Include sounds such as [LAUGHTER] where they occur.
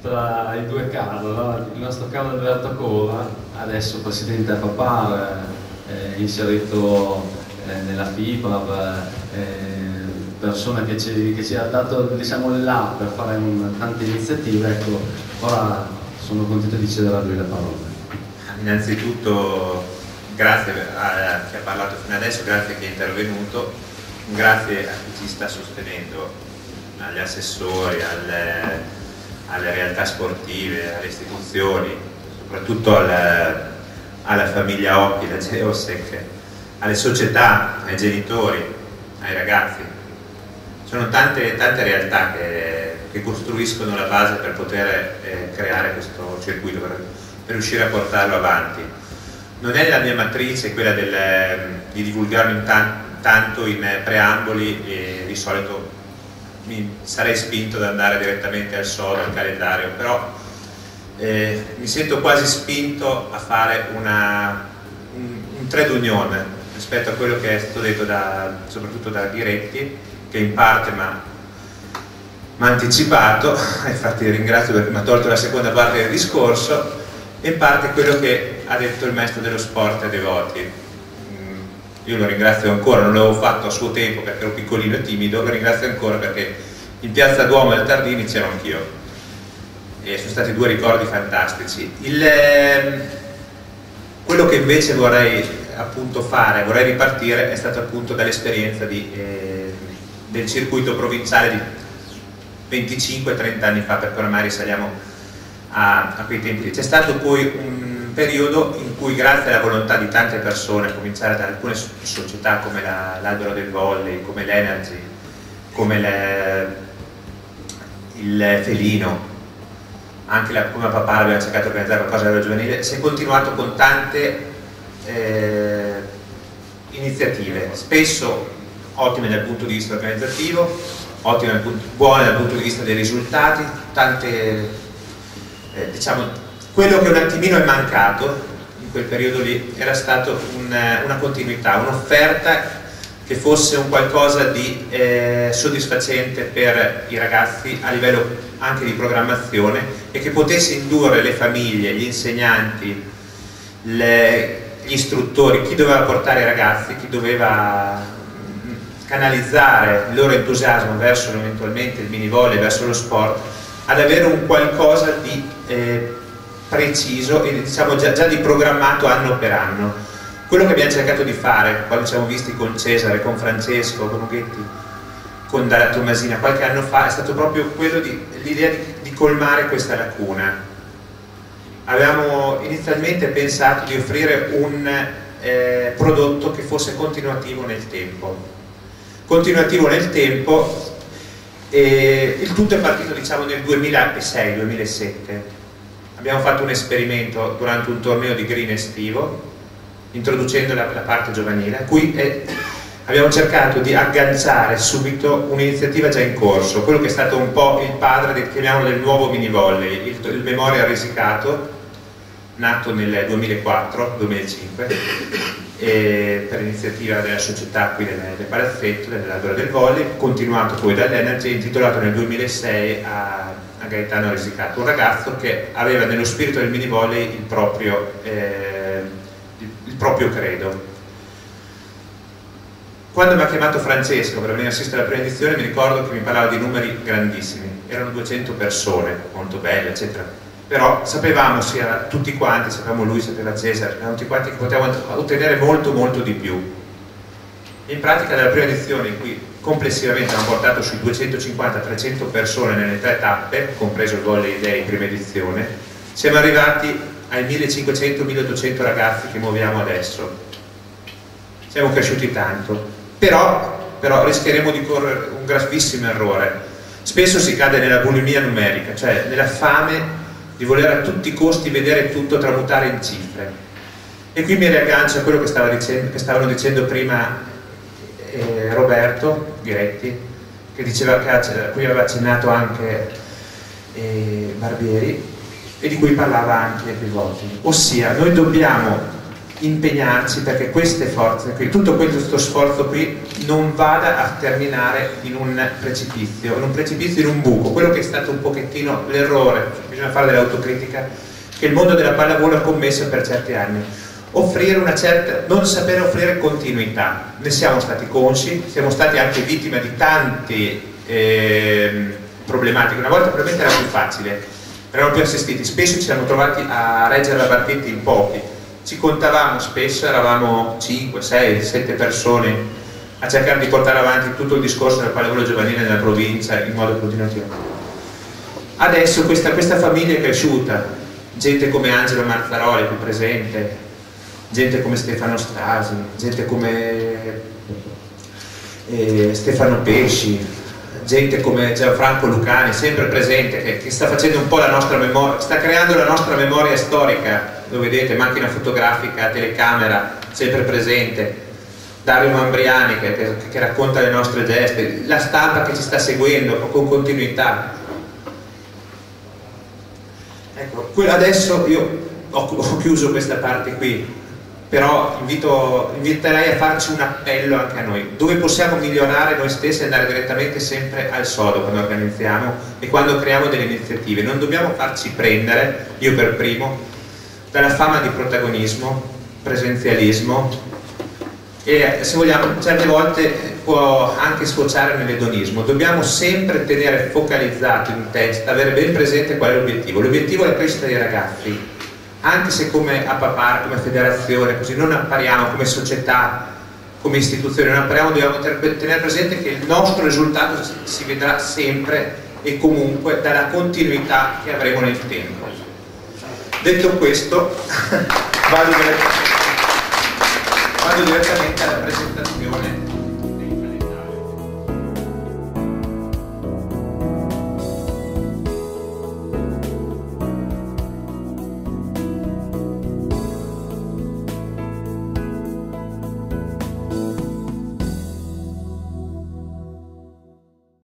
tra i due Carlo, no? il nostro Carlo Alberto Cova, adesso presidente a Papar, eh, inserito eh, nella FIPAV, eh, persona che ci, che ci, ha dato diciamo, là per fare un, tante iniziative, ecco, ora sono contento di cedere a lui la parola. Innanzitutto grazie a chi ha parlato fino adesso, grazie a chi è intervenuto, grazie a chi ci sta sostenendo, agli assessori, alle, alle realtà sportive, alle istituzioni, soprattutto alla, alla famiglia Occhi, la Geosec, alle società, ai genitori, ai ragazzi. Sono tante, tante realtà che, che, costruiscono la base per poter eh, creare questo circuito, per, per riuscire a portarlo avanti non è la mia matrice quella del, di divulgarlo in tan, tanto in preamboli e di solito mi sarei spinto ad andare direttamente al sodo, al calendario, però eh, mi sento quasi spinto a fare una, un, un trade union rispetto a quello che è stato detto da, soprattutto da Diretti, che in parte mi ha anticipato, [LAUGHS] infatti ringrazio perché mi ha tolto la seconda parte del discorso, e in parte quello che ha detto il maestro dello sport Devoti. Io lo ringrazio ancora, non l'avevo fatto a suo tempo perché ero piccolino e timido, lo ringrazio ancora perché in piazza Duomo al Tardini c'ero anch'io e sono stati due ricordi fantastici. Il, eh, quello che invece vorrei appunto fare, vorrei ripartire, è stato appunto dall'esperienza eh, del circuito provinciale di 25-30 anni fa, perché oramai risaliamo a, a quei tempi. C'è stato poi un periodo in cui grazie alla volontà di tante persone, a cominciare da alcune società come l'Albero la, del Volley, come l'Energy, come le, il Felino, anche la, come papà abbiamo cercato di organizzare qualcosa a livello giovanile, si è continuato con tante eh, iniziative, spesso ottime dal punto di vista organizzativo, ottime dal punto, buone dal punto di vista dei risultati, tante eh, diciamo, quello che un attimino è mancato in quel periodo lì era stata un, una continuità, un'offerta che fosse un qualcosa di eh, soddisfacente per i ragazzi a livello anche di programmazione e che potesse indurre le famiglie, gli insegnanti, le, gli istruttori, chi doveva portare i ragazzi, chi doveva canalizzare il loro entusiasmo verso eventualmente il mini volley, verso lo sport, ad avere un qualcosa di eh, preciso e diciamo già, già, di programmato anno per anno. Quello che abbiamo cercato di fare quando ci siamo visti con Cesare, con Francesco, con Ughetti, con Dalla Tommasina qualche anno fa è stato proprio quello di l'idea di, di colmare questa lacuna. Avevamo inizialmente pensato di offrire un eh, prodotto che fosse continuativo nel tempo. Continuativo nel tempo e il tutto è partito diciamo, nel 2006-2007. Abbiamo fatto un esperimento durante un torneo di green estivo, introducendo la, la parte giovanile, a cui è, abbiamo cercato di agganciare subito un'iniziativa già in corso, quello che è stato un po' il padre del, chiamiamolo, del nuovo mini volley, il, il Memoria Risicato, nato nel 2004-2005 per iniziativa della società qui del, del Palazzetto, dell'Albero del Volley, continuato poi dall'Energy, intitolato nel 2006 a, Gaetano Risicato, un ragazzo che aveva nello spirito del mini volley il proprio, eh, il, proprio credo. Quando mi ha chiamato Francesco per venire a assistere alla prima edizione mi ricordo che mi parlava di numeri grandissimi, erano 200 persone, molto belle, eccetera però sapevamo sia tutti quanti, sapevamo lui, sapeva Cesare, tutti quanti che potevamo ottenere molto molto di più. In pratica dalla prima edizione in cui complessivamente abbiamo portato sui 250-300 persone nelle tre tappe, compreso il volley day in prima edizione, siamo arrivati ai 1500-1800 ragazzi che muoviamo adesso. Siamo cresciuti tanto, però, però rischieremo di correre un gravissimo errore. Spesso si cade nella bulimia numerica, cioè nella fame di voler a tutti i costi vedere tutto tramutare in cifre. E qui mi riaggancio a quello che, stava dicendo, che stavano dicendo prima Roberto Diretti, che diceva che a cui aveva accennato anche eh, Barbieri e di cui parlava anche Pivoti. Ossia, noi dobbiamo impegnarci perché queste forze qui, tutto questo sforzo qui non vada a terminare in un precipizio, in un precipizio, in un buco, quello che è stato un pochettino l'errore, bisogna fare dell'autocritica, che il mondo della pallavolo ha commesso per certi anni. Offrire una certa, non sapere offrire continuità, ne siamo stati consci, siamo stati anche vittime di tante eh, problematiche, una volta probabilmente era più facile, erano più assistiti, spesso ci siamo trovati a reggere la partita in pochi, ci contavamo spesso, eravamo 5, 6, 7 persone a cercare di portare avanti tutto il discorso del pallavolo giovanile nella provincia in modo continuativo. Adesso questa, questa famiglia è cresciuta, gente come Angelo Marzaroli qui presente, gente come Stefano Strasi, gente come eh, Stefano Pesci, gente come Gianfranco Lucani, sempre presente, che, che sta facendo un po' la nostra memoria, sta creando la nostra memoria storica lo vedete, macchina fotografica, telecamera, sempre presente, Dario Mambriani che, che, che, racconta le nostre geste, la stampa che ci sta seguendo con continuità. Ecco, adesso io ho, ho chiuso questa parte qui, però invito, inviterei a farci un appello anche a noi, dove possiamo migliorare noi stessi e andare direttamente sempre al sodo quando organizziamo e quando creiamo delle iniziative. Non dobbiamo farci prendere, io per primo, dalla fama di protagonismo, presenzialismo e se vogliamo certe volte può anche sfociare nell'edonismo. Dobbiamo sempre tenere focalizzato in testa, avere ben presente qual è l'obiettivo. L'obiettivo è la crescita dei ragazzi, anche se come APAPAR, come federazione, così non appariamo come società, come istituzione, non appariamo, dobbiamo tenere presente che il nostro risultato si vedrà sempre e comunque dalla continuità che avremo nel tempo. Detto questo, [LAUGHS] vado direttamente, alla presentazione